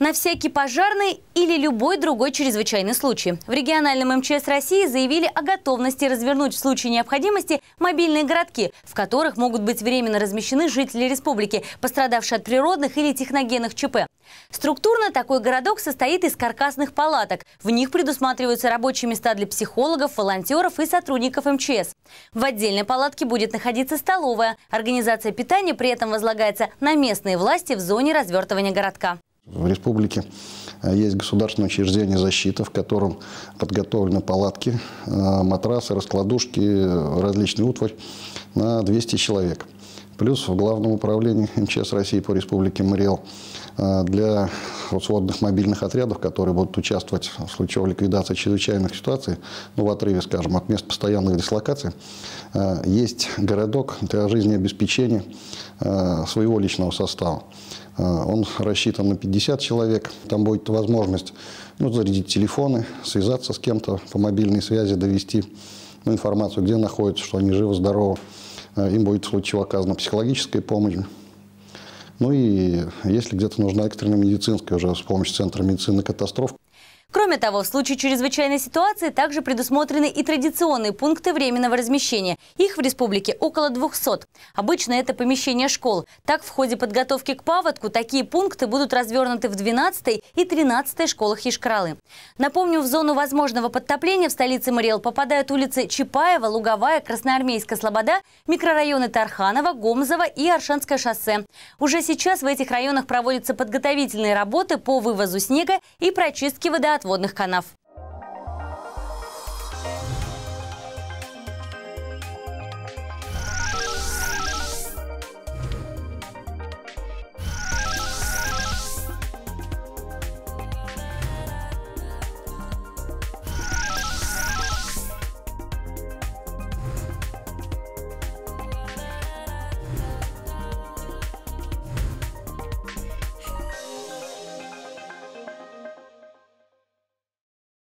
На всякий пожарный или любой другой чрезвычайный случай. В региональном МЧС России заявили о готовности развернуть в случае необходимости мобильные городки, в которых могут быть временно размещены жители республики, пострадавшие от природных или техногенных ЧП. Структурно такой городок состоит из каркасных палаток. В них предусматриваются рабочие места для психологов, волонтеров и сотрудников МЧС. В отдельной палатке будет находиться столовая. Организация питания при этом возлагается на местные власти в зоне развертывания городка. В республике э, есть государственное учреждение защиты, в котором подготовлены палатки, э, матрасы, раскладушки, различный утварь на 200 человек. Плюс в Главном управлении МЧС России по республике Мариэл э, для сводных мобильных отрядов, которые будут участвовать в случае ликвидации чрезвычайных ситуаций, ну, в отрыве, скажем, от мест постоянных дислокаций, есть городок для жизнеобеспечения своего личного состава. Он рассчитан на 50 человек. Там будет возможность ну, зарядить телефоны, связаться с кем-то по мобильной связи, довести ну, информацию, где находятся, что они живы-здоровы. А, им будет в случае оказана психологическая помощь. Ну и если где-то нужна экстренная медицинская уже с помощью Центра медицины катастроф, Кроме того, в случае чрезвычайной ситуации также предусмотрены и традиционные пункты временного размещения. Их в республике около 200. Обычно это помещения школ. Так, в ходе подготовки к паводку такие пункты будут развернуты в 12 и 13 школах Ешкаралы. Напомню, в зону возможного подтопления в столице Мариэл попадают улицы Чапаева, Луговая, Красноармейская Слобода, микрорайоны Тарханова, Гомзова и Аршанское шоссе. Уже сейчас в этих районах проводятся подготовительные работы по вывозу снега и прочистке водоотводных канав.